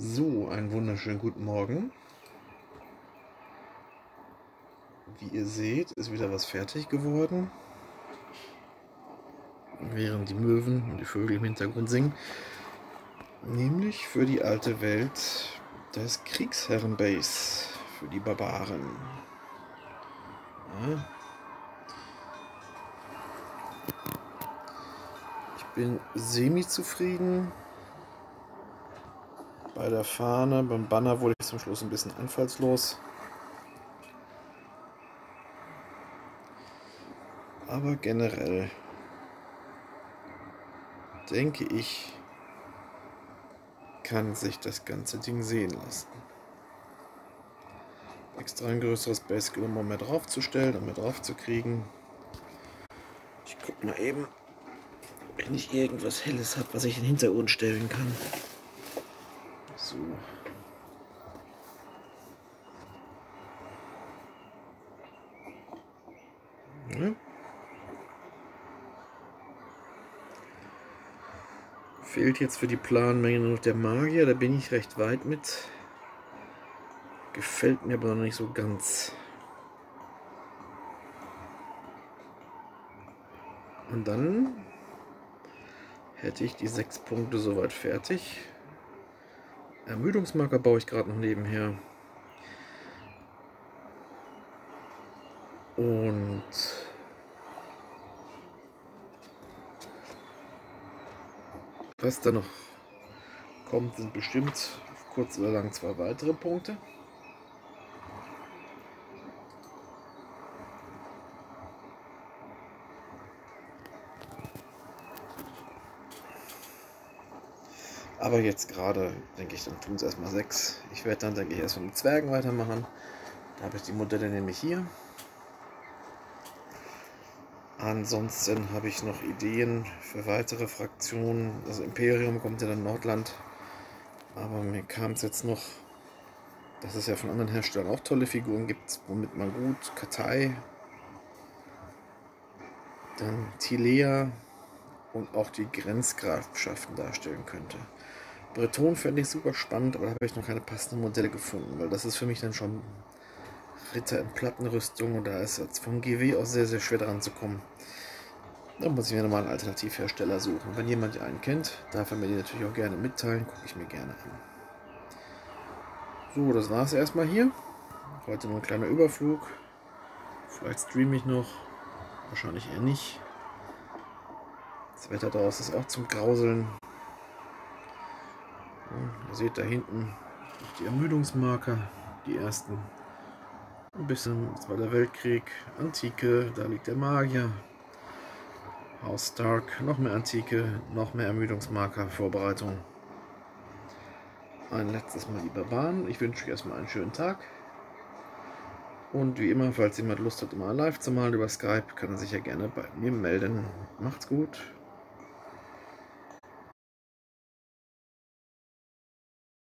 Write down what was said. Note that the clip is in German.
So, einen wunderschönen guten Morgen. Wie ihr seht, ist wieder was fertig geworden. Während die Möwen und die Vögel im Hintergrund singen. Nämlich für die alte Welt das Kriegsherrenbase für die Barbaren. Ja. Ich bin semi-zufrieden. Bei der Fahne, beim Banner wurde ich zum Schluss ein bisschen einfallslos. Aber generell denke ich, kann sich das ganze Ding sehen lassen. Extra ein größeres Base um mehr draufzustellen, um mehr drauf zu kriegen. Ich guck mal eben, wenn ich irgendwas Helles habe, was ich in den Hintergrund stellen kann. So. Ja. Fehlt jetzt für die Planmenge nur noch der Magier, da bin ich recht weit mit. Gefällt mir aber noch nicht so ganz. Und dann hätte ich die sechs Punkte soweit fertig. Ermüdungsmarker baue ich gerade noch nebenher. Und was da noch kommt, sind bestimmt kurz oder lang zwei weitere Punkte. Aber jetzt gerade denke ich, dann tun es erstmal sechs. Ich werde dann, denke ich, erstmal mit Zwergen weitermachen. Da habe ich die Modelle nämlich hier. Ansonsten habe ich noch Ideen für weitere Fraktionen. Das Imperium kommt ja dann Nordland. Aber mir kam es jetzt noch, dass es ja von anderen Herstellern auch tolle Figuren gibt, womit man gut Katai, dann Tilea und auch die Grenzgrafschaften darstellen könnte. Breton fände ich super spannend, aber habe ich noch keine passenden Modelle gefunden, weil das ist für mich dann schon Ritter in Plattenrüstung und da ist jetzt vom GW auch sehr, sehr schwer dran zu kommen. Da muss ich mir nochmal einen Alternativhersteller suchen. Wenn jemand einen kennt, darf er mir die natürlich auch gerne mitteilen, gucke ich mir gerne an. So, das war es erstmal hier. Heute nur ein kleiner Überflug. Vielleicht streame ich noch, wahrscheinlich eher nicht. Das Wetter draußen ist auch zum Grauseln. Ja, ihr seht da hinten die Ermüdungsmarker, die ersten. Ein bisschen Zweiter Weltkrieg, Antike, da liegt der Magier. Haus Stark, noch mehr Antike, noch mehr Ermüdungsmarker, Vorbereitung. Ein letztes Mal die Barbaren. Ich wünsche euch erstmal einen schönen Tag. Und wie immer, falls jemand Lust hat, immer live zu malen über Skype, kann er sich ja gerne bei mir melden. Macht's gut.